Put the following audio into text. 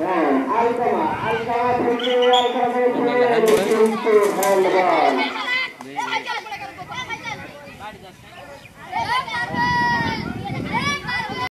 Eh,